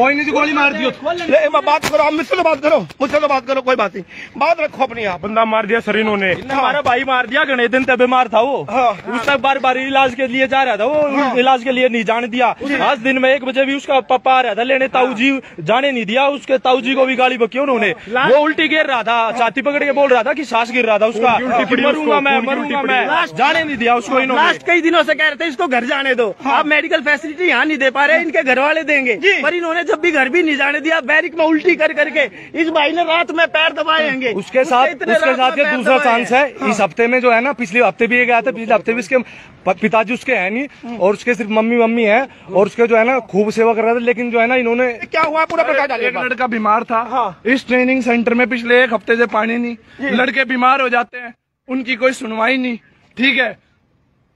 कोई नहीं जी गोली मार दियो। ले, मैं बात करो आप मुझसे तो बात करो मुझसे तो बात करो कोई बात नहीं। बात रखो अपनी आप। बंदा मार दिया सर इन्होंने हमारा भाई मार दिया गणे दिन तक बीमार था वो। हाँ। उसका बार बार इलाज के लिए जा रहा था वो इलाज के लिए नहीं जाने दिया। आज दिन में एक बजे भी उसका पापा आ रहा था लेने ताऊ जी जाने नहीं दिया उसके ताऊ जी को भी गाली बकी उन्होंने। वो उल्टी गिर रहा था छाती पकड़ के बोल रहा था की सांस गिर रहा था उसका। मरूँगा मैं मरूँगा मैं। जाने नहीं दिया उसको इन्होंने। लास्ट कई दिनों से कह रहे थे इसको घर जाने दो। आप मेडिकल फैसिलिटी यहाँ नहीं दे पा रहे इनके घर वाले देंगे पर इन्होंने जब भी घर भी नहीं जाने दिया बैरिक में उल्टी कर करके। इस भाई ने रात में पैर दबाएँगे। उसके साथ उसके साथ ये दूसरा चांस है। इस हफ़्ते में जो है ना पिछले हफ़्ते भी ये गया था पिछले हफ़्ते भी इसके पिताजी उसके है नहीं और उसके सिर्फ़ मम्मी मम्मी है और उसके जो है ना खूब सेवा कर रहे थे लेकिन जो है ना इन्होंने क्या हुआ? पूरा प्रकाश एक लड़का बीमार था। इस ट्रेनिंग सेंटर में पिछले एक हफ़्ते से पानी नहीं। लड़के बीमार हो जाते हैं उनकी कोई सुनवाई नहीं। ठीक है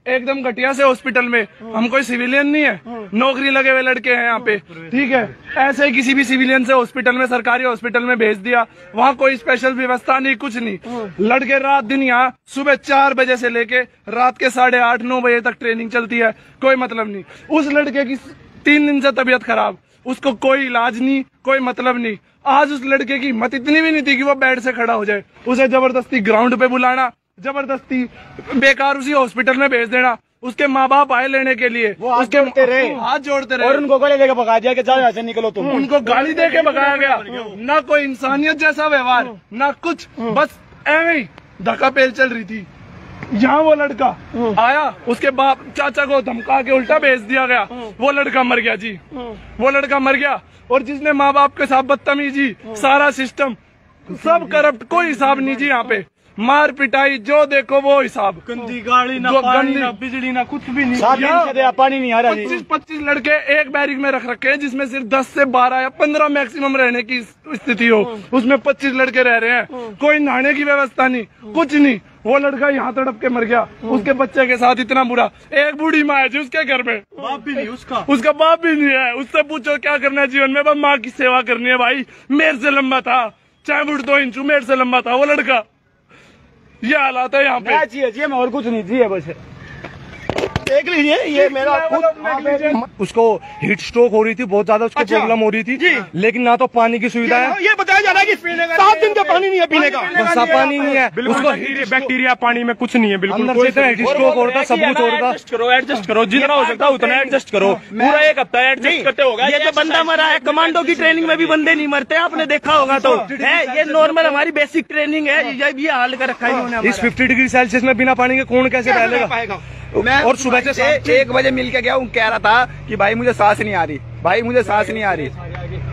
एकदम घटिया से हॉस्पिटल में। हम कोई सिविलियन नहीं है। नौकरी लगे हुए लड़के हैं यहाँ पे। ठीक है? ऐसे ही किसी भी सिविलियन से हॉस्पिटल में, सरकारी हॉस्पिटल में भेज दिया। वहाँ कोई स्पेशल व्यवस्था नहीं, कुछ नहीं। लड़के रात दिन यहाँ, सुबह चार बजे से लेके रात के साढ़े आठ, नौ बजे तक ट्रेनिंग चलती है। कोई मतलब नहीं। उस लड़के की तीन दिन से तबीयत खराब। उसको कोई इलाज नहीं, कोई मतलब नहीं। आज उस लड़के की हिम्मत इतनी भी नहीं थी कि वो बेड से खड़ा हो जाए। उसे ज़बरदस्ती ग्राउंड पे बुलाना। ज़बरदस्ती बेकार उसी हॉस्पिटल में भेज देना। उसके माँ बाप आए लेने के लिए। वो उसके जोड़ते रहे। हाथ जोड़ते रहे। और उनको गले लेके भगा दिया कि जाओ यहाँ से निकलो तुम। उनको गाली दे के भगाया गया। ना कोई इंसानियत जैसा व्यवहार ना कुछ। बस एवं ही धक्का पेल चल रही थी। यहाँ वो लड़का आया उसके बाप चाचा को धमका के उल्टा भेज दिया गया। वो लड़का मर गया जी। वो लड़का मर गया। और जिसने माँ बाप के साथ बदतमीजी सारा सिस्टम सब करप्ट कोई हिसाब नहीं जी यहाँ पे। मार पिटाई जो देखो वो हिसाब। गंदी गाड़ी ना पानी ना बिजली ना कुछ भी नहीं। पानी नहीं आ रहा पच्चीस पच्चीस लड़के एक बैरिक में रख रखे हैं जिसमें सिर्फ़ दस से बारह या पंद्रह मैक्सिमम रहने की स्थिति हो। उसमें पच्चीस लड़के रह रहे हैं। कोई नहाने की व्यवस्था नहीं कुछ नहीं। वो लड़का यहाँ तड़प के मर गया। उसके बच्चे के साथ इतना बुरा। एक बूढ़ी माँ है जी उसके घर में। बाप भी नहीं उसका। उसका बाप भी नहीं है। उससे पूछो क्या करना है जीवन में? बस माँ की सेवा करनी है भाई। मेरे से लंबा था। चाहे बुढ़ दो इंचू मेरे से लंबा था। वो लड़का। ये हालात है यहाँ पे। चाहिए मैं और कुछ नहीं चाहिए बस। देख लीजिए ये मेरा खुद उसको हीट स्ट्रोक हो रही थी बहुत ज़्यादा उसको अच्छा। प्रॉब्लम हो रही थी लेकिन ना तो पानी की सुविधा है। ये बताया जा रहा है कि सात दिन का पानी नहीं है पीने का। बसा पानी नहीं है। उसको बैक्टीरिया पानी में कुछ नहीं है बिल्कुल हीट स्ट्रोक हो रहा था सब कुछ हो रहा था। एडजस्ट करो एडजस्ट करो जितना हो सकता है उतना एडजस्ट करो। पूरा एक हफ़्ता एडजस्ट करते होगा। ये तो बंदा मरा है कमांडो की ट्रेनिंग में भी बंदे नहीं मरते आपने देखा होगा तो। है ये नॉर्मल हमारी बेसिक ट्रेनिंग है ये ये हाल कर रखा है इस 50 डिग्री सेल्सियस में बिना पानी के कौन कैसे रह और सुबह से एक बजे मिल के गया वो कह रहा था कि भाई मुझे सांस नहीं आ रही भाई मुझे सांस नहीं आ रही।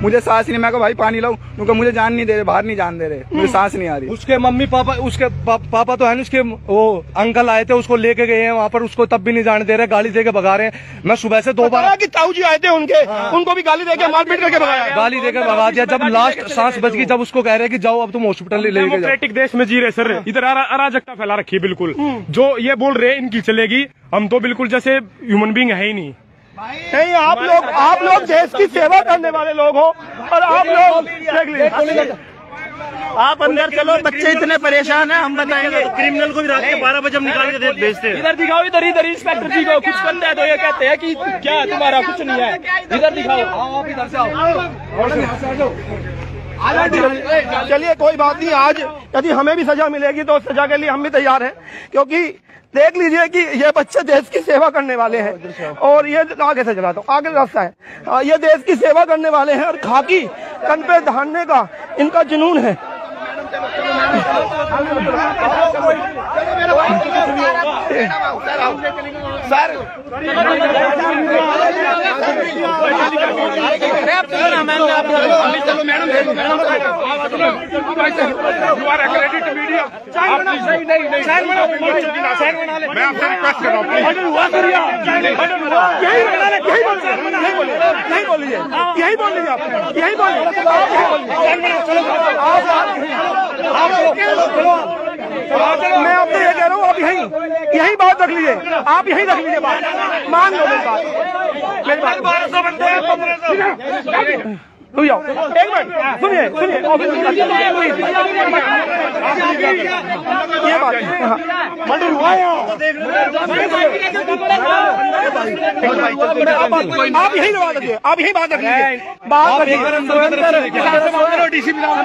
मुझे सांस नहीं मैं कहा भाई पानी लाऊं क्योंकि मुझे जान नहीं दे रहे बाहर नहीं जान दे रहे मुझे सांस नहीं आ रही। उसके मम्मी पापा उसके पा, पापा तो है ना उसके वो अंकल आए थे उसको लेके गए हैं वहाँ पर उसको तब भी नहीं जाने दे रहे गाली दे के भगा रहे हैं। मैं सुबह से दो बार कि ताऊ जी आए थे उनके उनको भी गाली देके मारपीट करके भगाया गाली देकर भगा दिया। जब लास्ट सांस बच गई जब उसको कह रहे की जाओ अब तुम हॉस्पिटल ले डेमोक्रेटिक देश में जी रहे सर। इधर अराजकता फैला रखी है बिल्कुल। जो ये बोल रहे इनकी चलेगी। हम तो बिल्कुल जैसे ह्यूमन बींग है ही नहीं। नहीं आप लोग आप लोग देश की सेवा करने वाले लोग हो और आप लोग देख लीजिए। आप अंदर चलो बच्चे इतने परेशान हैं हम बताएँगे। क्रिमिनल को भी रात के बारह बजे हम निकाल के भेजते हैं। इधर दिखाओ इधर इधर इंस्पेक्टर जी को कुछ बंदे है तो ये कहते हैं कि क्या तुम्हारा कुछ नहीं है। इधर दिखाओ। आओ आप इधर से आओ। चलिए, कोई बात नहीं, आज यदि हमें भी सजा मिलेगी तो सजा के लिए हम भी तैयार हैं, क्योंकि देख लीजिए कि ये बच्चे देश की सेवा करने वाले हैं, और ये आगे से चलाता हूँ, आगे रास्ता है, ये देश की सेवा करने वाले हैं, और खाकी कन पे धानने का इनका जुनून है। सर नहीं नहीं नहीं आपसे रिक्वेस्ट कर रहा हूँ यही बना ले, यही यही बोलिए बोलिए यही बोल लीजिए आप यही बोलिए यही बोलिए आप मैं आपसे ये कह रहा यही बात रख लीजिए। आप यही रख लीजिए बात। मान लो मेरी बात। मेरी बात। रुक जाओ एक मिनट सुनिए सुनिए ये बात हाँ। आप यही बात रखिए आप यही बात रखिए बात रखिए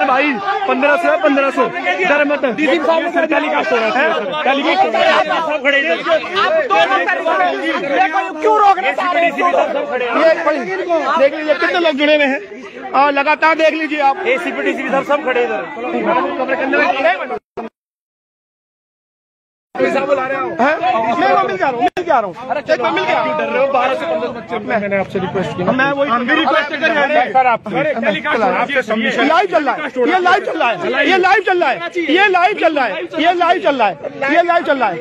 भाई पंद्रह सौ पंद्रह सौ डर मत डीसी साहब सरकारी कास्ट हो रहा है क्यों रोक रहे हैं देख लीजिए कितने लोग जुड़े हुए हैं और लगातार देख लीजिए आप। एसीपी डीसीपी सर सब खड़े इधर। मैं मिल जा रहा हूँ मिल जा रहा हूँ। एक मैं मिल गया। डर रहे हो? बारह से पंद्रह बच्चे मैंने आपसे रिक्वेस्ट की। मैं वही रिक्वेस्ट कर सर आप लाइव चल। रहा है। ये लाइव चल रहा है। ये लाइव चल रहा है। ये लाइव चल रहा है। ये लाइव चल रहा है। ये लाइव चल रहा है।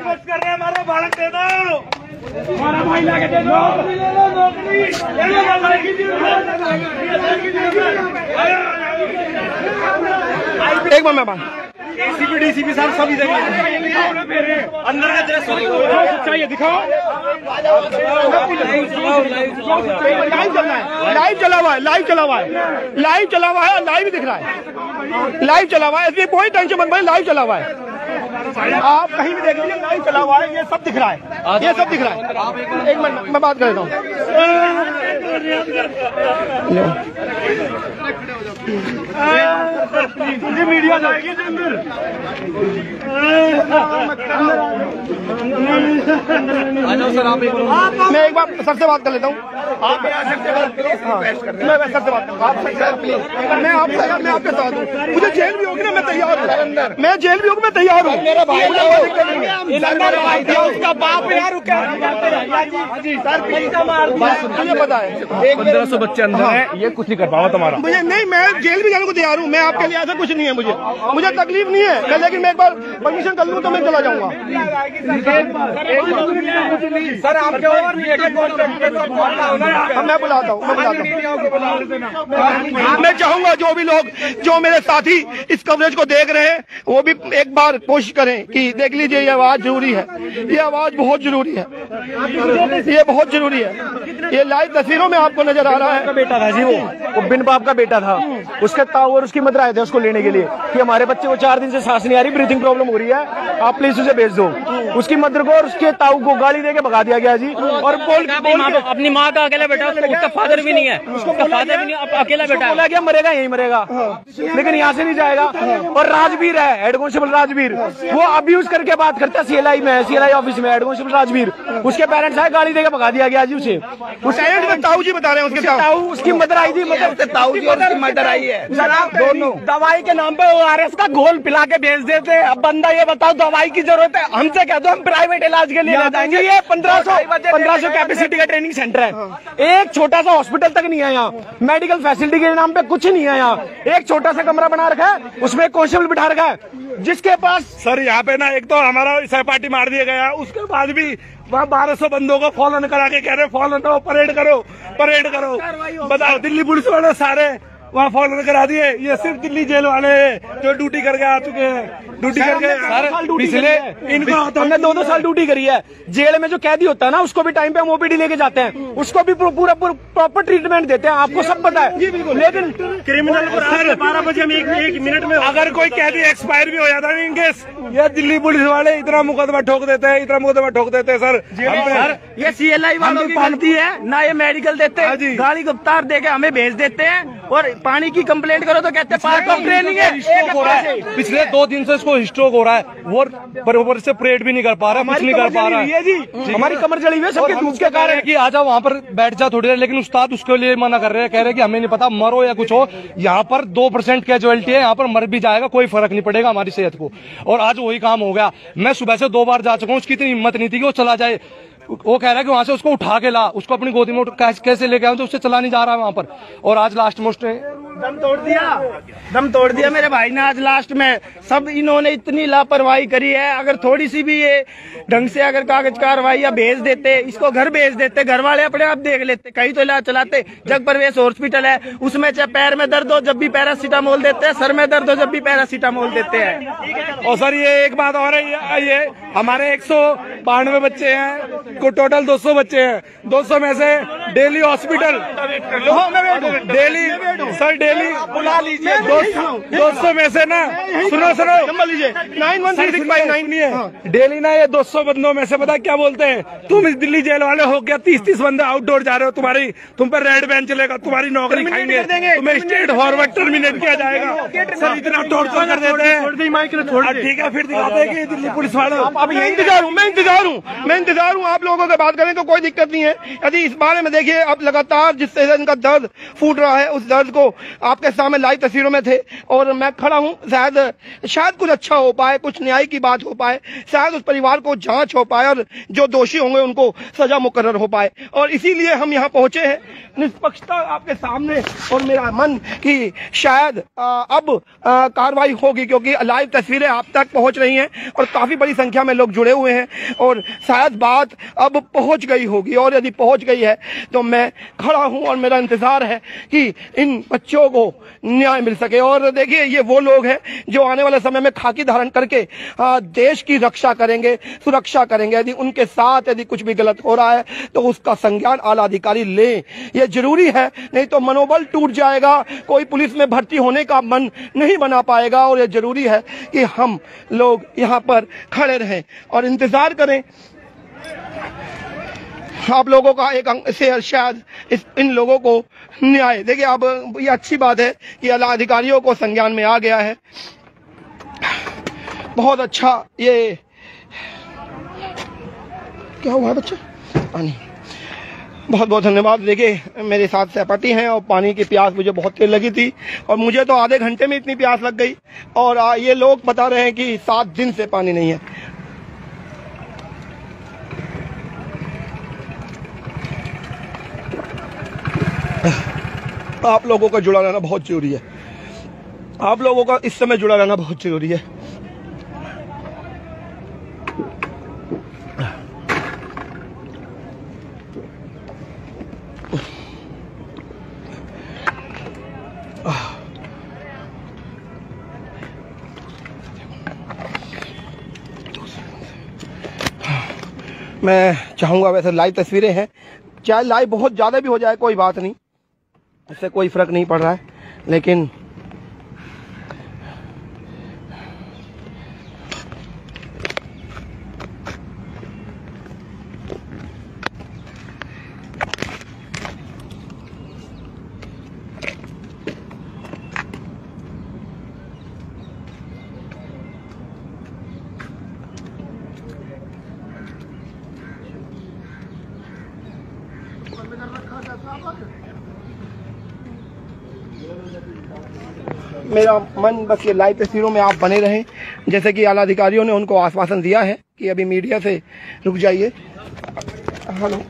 एक मिनट मैं एसीपी डीसीपी सर सभी इधर अंदर का दृश्य चाहिए दिखाओ। लाइव चल रहा है। लाइव चला हुआ है लाइव चला हुआ है। लाइव चला हुआ है और लाइव दिख रहा है। लाइव चला हुआ है इसलिए कोई टेंशन मत भाई लाइव चला हुआ है। आप कहीं भी देख लीजिए लाइव चला हुआ है, ये सब दिख रहा है। ये सब दिख रहा है। एक मिनट, मैं बात कर लेता हूँ। मीडिया जाएगी अंदर। मैं एक बार सर से बात कर लेता हूँ। आप मैं सर से बात आप मैं आपसे मैं आपके साथ हूँ। मुझे जेल भी होगी ना, मैं तैयार हूँ। मैं जेल भी होगी, मैं तैयार हूँ। मेरा भाई था उसका बाप यार मुझे पता है। पंद्रह सौ बच्चे अंदर हैं। ये कुछ नहीं कर पावा तुम्हारा। मुझे नहीं मैं जेल भी जाने को तैयार हूँ। मैं आपके लिए ऐसा कुछ नहीं है मुझे। मुझे तकलीफ़ नहीं है। मैं लेकिन मैं एक बार परमिशन कर लूँ तो मैं चला जाऊँगा। सर आपके और हाँ, मैं बुलाता हूँ मैं बुलाता हूँ। मैं चाहूँगा जो भी लोग जो मेरे साथी इस कवरेज को देख रहे हैं वो भी एक बार कोशिश करें कि देख लीजिए ये आवाज़ ज़रूरी है। ये आवाज़ बहुत ज़रूरी है। ये बहुत ज़रूरी है। ये लाइव तस्वीरों में आपको नज़र आ रहा है। बेटा था जी वो। वो बिन बाप का बेटा था। उसके ताऊ और उसकी मदर आए थे उसको लेने के लिए कि हमारे बच्चे को चार दिन से सांस नहीं आ रही ब्रीथिंग प्रॉब्लम हो रही है। आप प्लीज़ उसे भेज दो। उसकी मदर को और उसके ताऊ को गाली दे के भगा दिया गया जी। और बोल बोल अपनी माँ का अकेला बेटा उसका उसका फादर भी नहीं है। उसका फादर भी नहीं अकेला बेटा बोला गया मरेगा यही मरेगा। लेकिन यहाँ से नहीं जाएगा। और राजवीर है हेड कांस्टेबल राजवीर। वो अब्यूज करके बात करता है सीएलआई में सीएलआई ऑफ़िस में हेड कांस्टेबल राजवीर उसके पेरेंट्स आए गाली देके भगा दिया गया जी उसे। उस ताऊ जी बता रहे हैं उसके ताऊ ताऊ उसकी मदर आई थी मदर ताऊ जी और उसकी मदर आई है। दोनों। दवाई के नाम पे ओ का घोल पिला के भेज देते हैं। अब बंदा ये बताओ दवाई की ज़रूरत है? हमसे कह दो हम प्राइवेट इलाज के लिए ले जाएँगे। ये पंद्रह सौ पंद्रह सौ कैपेसिटी का ट्रेनिंग सेंटर है। एक छोटा सा हॉस्पिटल तक नहीं है यहाँ। मेडिकल फैसिलिटी के नाम पे कुछ नहीं है यहाँ। एक छोटा सा कमरा बना रखा है उसमें एक कांस्टेबल बिठा रखा है। जिसके पास सर यहाँ पे ना एक तो हमारा सहपाठी मार दिया गया। उसके बाद भी वहाँ बारह सौ बंदों को फॉलन करा के कह रहे फॉलन करो परेड करो परेड करो। बताओ दिल्ली पुलिस वाले सारे वहाँ फॉलन करा दिए। ये सिर्फ़ दिल्ली जेल वाले जो ड्यूटी करके आ चुके हैं। ड्यूटी करके पिछले इनको हमने दो दो साल ड्यूटी करी है। जेल में जो कैदी होता है ना उसको भी टाइम पे हम ओपीडी लेके जाते हैं। उसको भी पूरा पूरा प्रॉपर ट्रीटमेंट देते हैं। आपको सब पता है। लेकिन क्रिमिनल को बारह बजे एक, मिनट में अगर कोई कैदी एक्सपायर भी हो जाता है इनकेस ये दिल्ली पुलिस वाले इतना मुकदमा ठोक देते हैं इतना मुकदमा ठोक देते हैं सर। सर ये सीएलआई वालों की गलती है। ना ये मेडिकल देते हाँ। हैं गाड़ी गुप्तार दे के हमें भेज देते हैं और पानी की कंप्लेंट करो तो कहते हैं पार्ट ऑफ़ ट्रेनिंग है। स्ट्रोक हो रहा है। पिछले दो दिन से इसको स्ट्रोक हो रहा है। वो बराबर से परेड भी नहीं कर पा रहा कुछ नहीं कर पा रहा है जी। हमारी कमर जड़ी हुई है सबके दूध के कारण कि आ जाओ वहाँ पर बैठ जा थोड़ी देर लेकिन उस्ताद उसके लिए मना कर रहे हैं कह रहे हैं कि हमें नहीं पता मरो या कुछ हो। यहाँ पर दो परसेंट कैजुअलिटी है यहाँ पर मर भी जाएगा कोई फ़र्क नहीं पड़ेगा हमारी सेहत को। और आज वही काम हो गया। मैं सुबह से दो बार जा चुका हूँ उसकी इतनी हिम्मत नहीं थी कि वो चला जाए। वो कह रहा है कि वहाँ से उसको उठा के ला, उसको अपनी गोदी में कैसे लेके आऊँ तो उससे चला नहीं जा रहा है वहाँ पर। और आज लास्ट मोस्ट दम तोड़ दिया? दम तोड़ दिया मेरे भाई ने आज लास्ट में। सब इन्होंने इतनी लापरवाही करी है। अगर थोड़ी सी भी ये ढंग से अगर कागज़ कार्रवाई या भेज देते इसको घर भेज देते घर वाले अपने आप देख लेते कहीं तो इलाज चलाते जग प्रवेश हॉस्पिटल है उसमें चाहे पैर में दर्द हो जब भी पैरासीटामोल देते हैं सर में दर्द हो जब भी पैरासीटामोल देते हैं। और सर ये एक बात और है ये- हमारे एक सौ बानवे बच्चे हैं को टोटल 200 बच्चे हैं। 200 में से daily hospital daily sir daily बुला लीजिए। दो सौ में से ना सुनो सुनो। नंबर लीजिए। Nine one three six five nine सुनिए डेली ना ये 200 बंदों में से पता क्या बोलते हैं? तुम इस दिल्ली जेल वाले हो गया तीस तीस बंदे आउटडोर जा रहे हो तुम्हारी तुम पर रेड बैन चलेगा तुम्हारी नौकरी खाएँगे तुम्हें स्टेट फॉरवर्ड टर्मिनेट किया जाएगा। सर इतना टॉर्चर कर देते हैं। हाँ, ठीक है फिर दिखाते हैं कि दिल्ली पुलिस वाले अब मैं इंतज़ार हूँ मैं इंतज़ार हूँ मैं इंतज़ार हूँ आप लोगों से बात करें तो कोई दिक्कत नहीं है। यदि इस बारे में देखिए अब लगातार जिस तरह से इनका दर्द फूट रहा है उस दर्द को आपके सामने लाइव तस्वीरों में थे और मैं खड़ा हूँ। शायद शायद कुछ अच्छा हो पाए कुछ न्याय की बात हो पाए शायद उस परिवार को जाँच हो पाए और जो दोषी होंगे उनको सजा मुकर्र हो पाए। और इसीलिए हम यहाँ पहुँचे हैं। निष्पक्षता आपके सामने और मेरा मन कि शायद आ, अब कार्रवाई होगी क्योंकि लाइव तस्वीरें आप तक पहुँच रही हैं और काफ़ी बड़ी संख्या में लोग जुड़े हुए हैं और शायद बात अब पहुँच गई होगी। और यदि पहुँच गई है तो मैं खड़ा हूँ और मेरा इंतज़ार है कि इन बच्चों को न्याय मिल सके। और देखिए ये वो लोग हैं जो आने वाले समय में खाकी धारण करके आ, देश की रक्षा करेंगे सुरक्षा करेंगे। यदि उनके साथ यदि कुछ भी गलत हो रहा है तो उसका संज्ञान आला अधिकारी ले। ये ज़रूरी है नहीं तो मनोबल टूट जाएगा कोई पुलिस में भर्ती होने का मन नहीं बना पाएगा। और ये ज़रूरी है कि हम लोग यहाँ पर खड़े रहें और इंतज़ार करें। आप लोगों का एक अंग से शायद इस इन लोगों को न्याय। देखिए, अब ये अच्छी बात है कि आला अधिकारियों को संज्ञान में आ गया है। बहुत अच्छा ये क्या हुआ है बच्चा? पानी। बहुत बहुत धन्यवाद। देखिए, मेरे साथ सहपाठी हैं और पानी की प्यास मुझे बहुत तेज लगी थी और मुझे तो आधे घंटे में इतनी प्यास लग गई। और ये लोग बता रहे हैं कि सात दिन से पानी नहीं है। आप लोगों का जुड़ा रहना बहुत ज़रूरी है। आप लोगों का इस समय जुड़ा रहना बहुत ज़रूरी है। मैं चाहूँगा वैसे लाइव तस्वीरें हैं। चाहे लाइव बहुत ज़्यादा भी हो जाए, कोई बात नहीं। इससे कोई फ़र्क नहीं पड़ रहा है लेकिन मेरा मन बस ये लाइव तस्वीरों में आप बने रहें। जैसे कि आला अधिकारियों ने उनको आश्वासन दिया है कि अभी मीडिया से रुक जाइए। हेलो।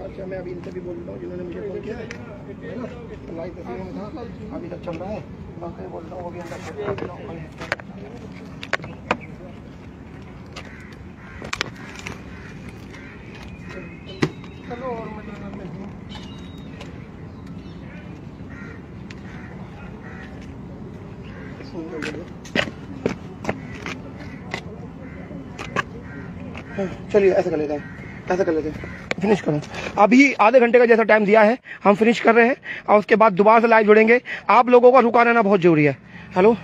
अच्छा मैं अभी इनसे भी बोल रहा हूँ, जिन्होंने मुझे फ़ोन किया है। ना? तो लाइव तस्वीरों में था। अभी तक चल रहा है। मैं बोल रहा हूँ, वो भी अंदर चलो और चलिए, ऐसा कर लेते हैं, ऐसा कर लेते हैं। फिनिश करो। अभी आधे घंटे का जैसा टाइम दिया है, हम फिनिश कर रहे हैं, और उसके बाद दोबारा से लाइव जुड़ेंगे। आप लोगों का रुका रहना बहुत ज़रूरी है। हेलो